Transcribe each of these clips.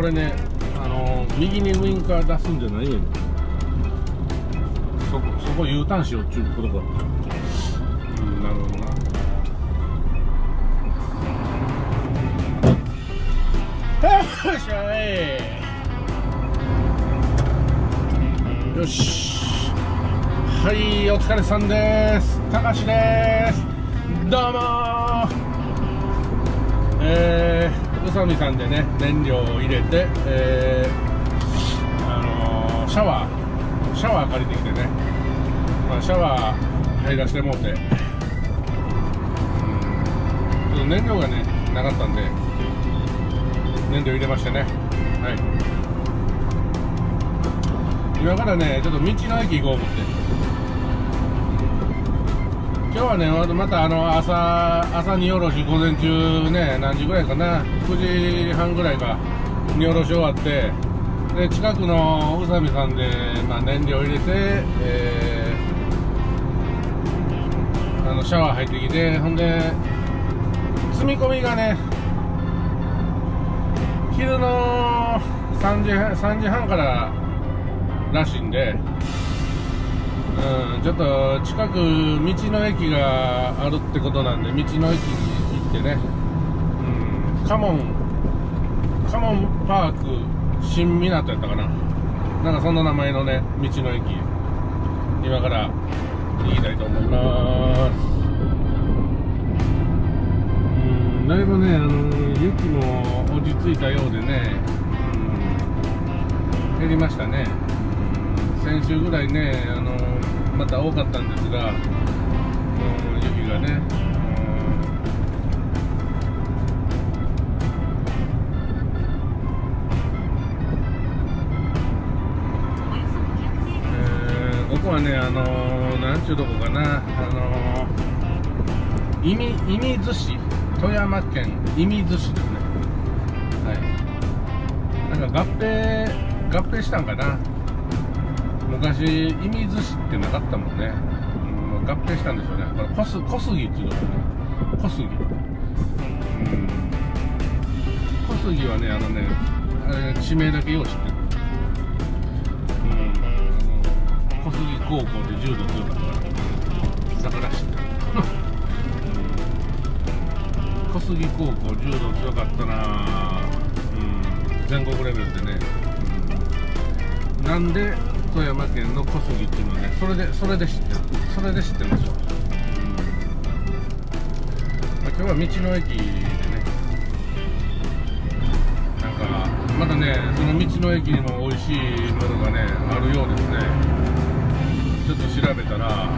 これねあの右にウインカー出すんじゃないよ。そこそこ U ターンしようっちゅうことか。うんなるほどな。よっし。ゃいよしはいお疲れさんです。たかしです。どうもえー、宇佐美さんでね燃料を入れてえー、あのー、シャワーシャワー借りてきてね、まあ、シャワー入らせてもうて、うん、ちょっと燃料がねなかったんで燃料入れましてね。はい。今からねちょっと道の駅行こう思って。今日はねまたあの朝朝荷下ろし午前中ね何時ぐらいかな。9時半ぐらいか。荷下ろし終わってで近くの宇佐美さんで、まあ、燃料入れて、えー、あのシャワー入ってきてほんで積み込みがね昼の3時 ,3 時半かららしいんで、うん、ちょっと近く道の駅があるってことなんで道の駅に行ってね、うん、カモンカモンパーク新港やったかな。なんかそんな名前のね道の駅今から行きたいと思います。うんだいぶねあの雪も落ち着いたようでね、うん、減りましたね、先週ぐらいねあのまた多かったんですが、うん、雪がね、うんえー、ここはね、あのー、なんちゅうとこかな、あのー、射水射水市、富山県射水市ですね。はい。なんか合併、合併したんかな。昔射水市ってなかったもんね、うん、合併したんでしょうね。これ小す小杉っていうのね小杉。うん。小杉はねあのねあれ地名だけよう知ってる。うん。あの小杉高校で柔道強かったから。だから知ってる。小杉高校柔道強かったな。うん。全国レベルでね、うん、なんで富山県の小杉っていうのはねそれでそれで知ってる。それで知ってますわ、うん。まあ、今日は道の駅でね。なんかまだねその道の駅にも美味しいものがねあるようですね。ちょっと調べたら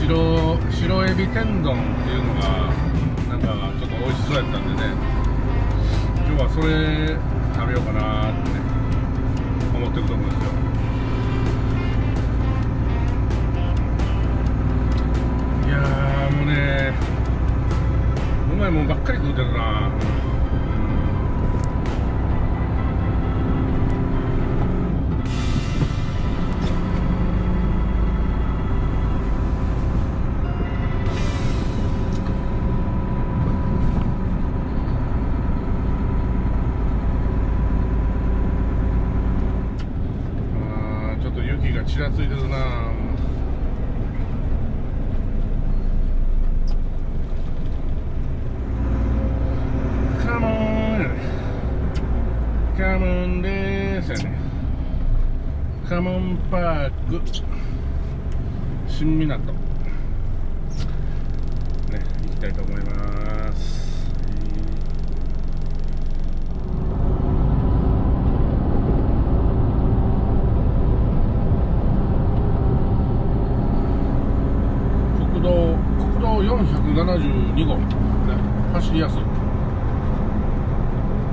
白白エビ天丼っていうのがなんかちょっと美味しそうやったんでね。今日はそれ食べようかなってね。思ってると思うんですよ。いやもうねうまいもんばっかり食うてるな。新港ね行きたいと思います。472号、ね、走りやすい。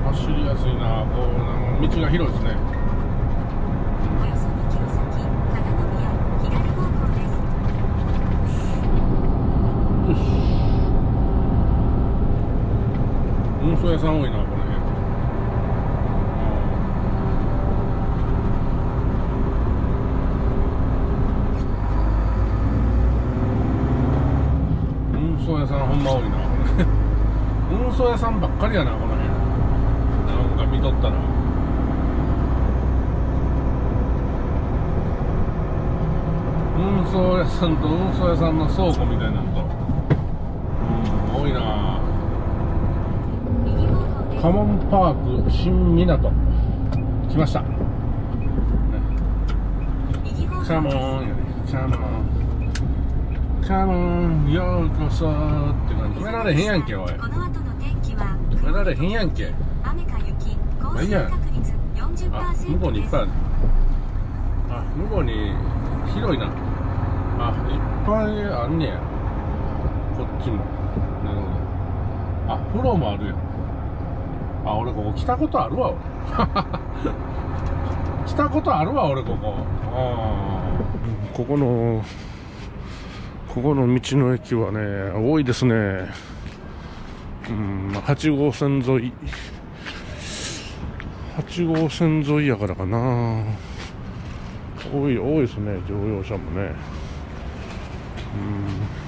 走りやすいなこうあの道が広いですねおよそ2キロ先長野宮左方向ですよし運送屋さん多いなこの辺。運送屋さんほんま多いな運送屋さんばっかりやなこの辺。なんか見とったら。運送屋さんと運送屋さんの倉庫みたいなのとうん多いなカモンパーク新港。来ました、ね、カモンやねカモン。カモン。ようこそって感じ。止められへんやんけおい。この後の天気は止められへんやんけ。雨か雪向こうにい40%っぱいあるあ向こうに広いな。あいっぱいあんねや。こっちも。なるほど。あ風呂もあるよあ俺ここ来たことあるわ俺。来たことあるわ俺ここ。ここのここの道の駅はね多いですね。うん8号線沿い。8号線沿いやからかな。多い多いですね乗用車もね。うん。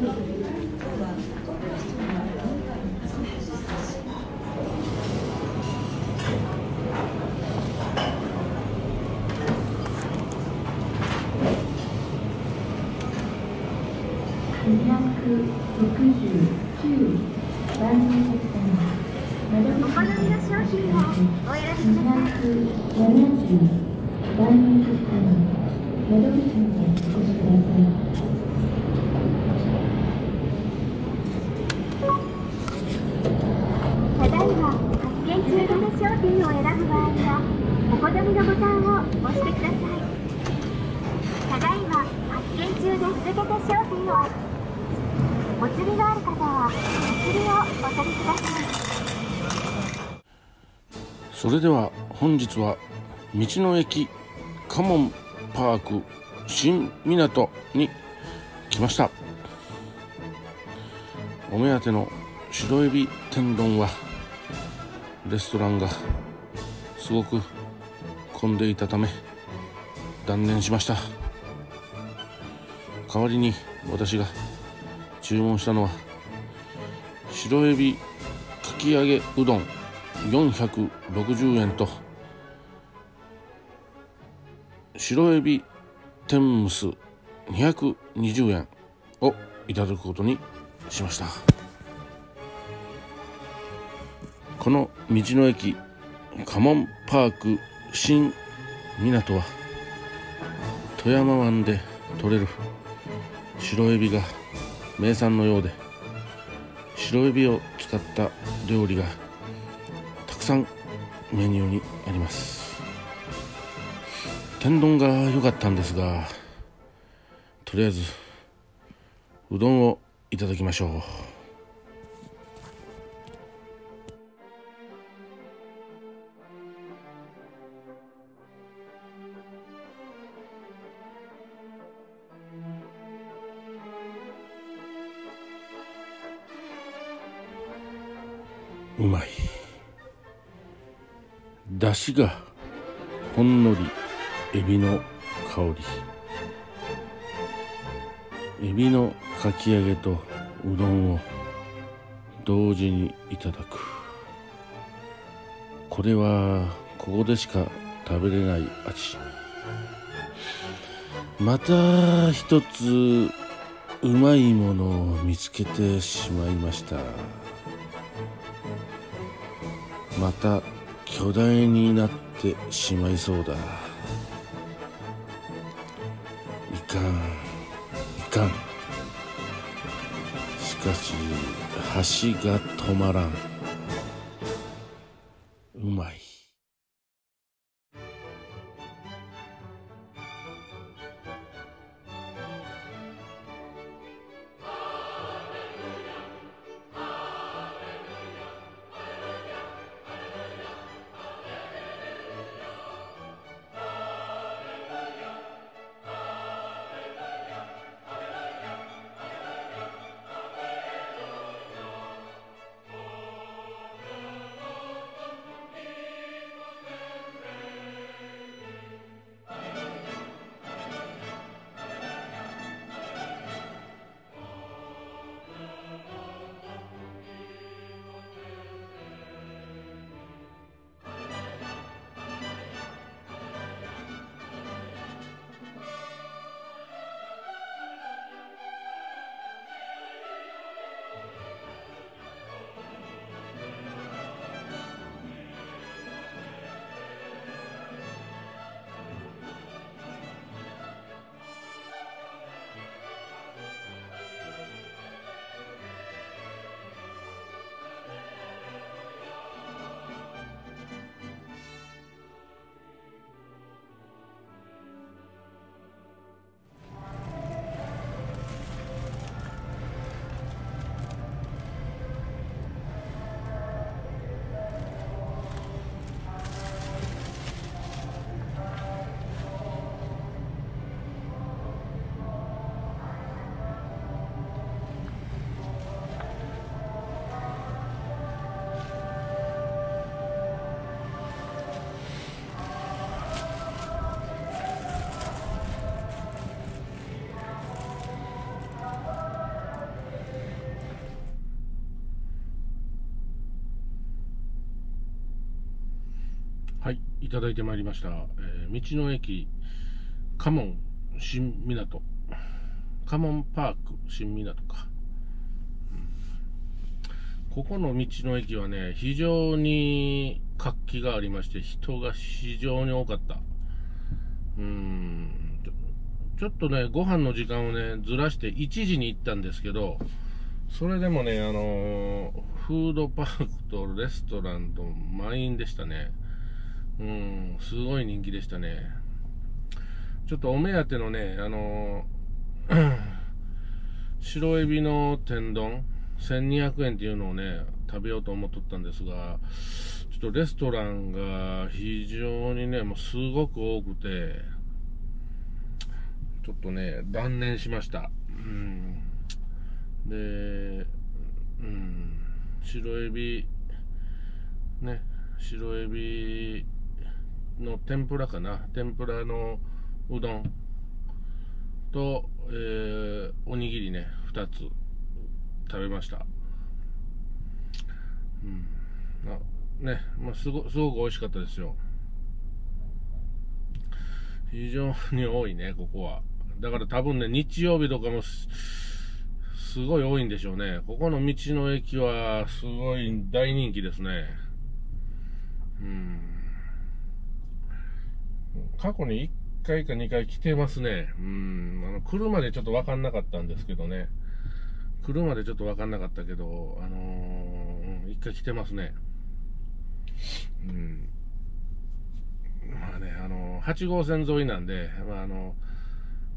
60みのボタンを押してくださいただいま発券中で続けて商品をお釣りがある方はお釣りをお取りくださいそれでは本日は道の駅カモンパーク新港に来ました。お目当ての白エビ天丼はレストランがすごく混んでいたため断念しました。代わりに私が注文したのは白エビかき揚げうどん460円と白エビ天むす220円をいただくことにしました。この道の駅カモンパーク新港は富山湾で取れる白エビが名産のようで白エビを使った料理がたくさんメニューにあります。天丼が良かったんですがとりあえずうどんをいただきましょう。うまい。だしがほんのりエビの香り。エビのかき揚げとうどんを同時にいただく。これはここでしか食べれない味。また一つうまいものを見つけてしまいました。また巨大になってしまいそうだ。いかん。いかん。しかし橋が止まらん。い、ただいてまいりました。えー、道の駅、カモン新港。カモンパーク新港か。うん、ここの道の駅はね、非常に活気がありまして、人が非常に多かった。うんちょっとね、ご飯の時間をね、ずらして1時に行ったんですけど、それでもね、あのー、フードパークとレストランと満員でしたね。うん、すごい人気でしたね。ちょっとお目当てのね、あのー、白エビの天丼、1200円っていうのをね、食べようと思っとったんですが、ちょっとレストランが非常にね、もうすごく多くて、ちょっとね、断念しました。うん。で、うん、白エビ、ね、白エビの天ぷらかな。天ぷらのうどん。と、えー、おにぎりね。2つ。食べました。うん。あね、まあ、すごすごく美味しかったですよ。非常に多いねここは。だから多分ね日曜日とかもすごい多いんでしょうね。ここの道の駅はすごい大人気ですね。うん。過去に1回か2回来てますね。うん。あの、来るまでちょっとわかんなかったんですけどね。来るまでちょっとわかんなかったけど、あのー、1回来てますね。うん。まあね、あの、8号線沿いなんで、まああの、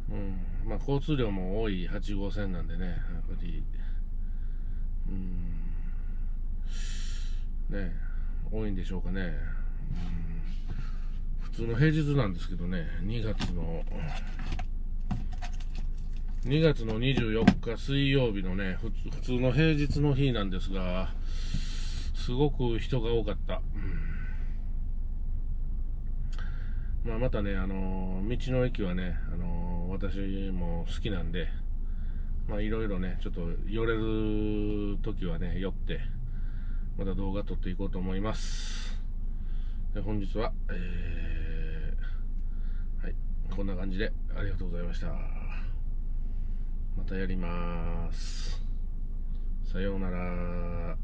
うん、まあ交通量も多い8号線なんでね、やっぱり、うん、ね、多いんでしょうかね。うん、普通の平日なんですけどね、2月の、2月の24日水曜日のね、普通の平日の日なんですが、すごく人が多かった。まあ、またね、あのー道の駅はね、あのー私も好きなんで、まあ、いろいろね、ちょっと寄れる時はね、寄って、また動画撮っていこうと思います。本日は、えー、はい、こんな感じでありがとうございました。またやります。さようなら。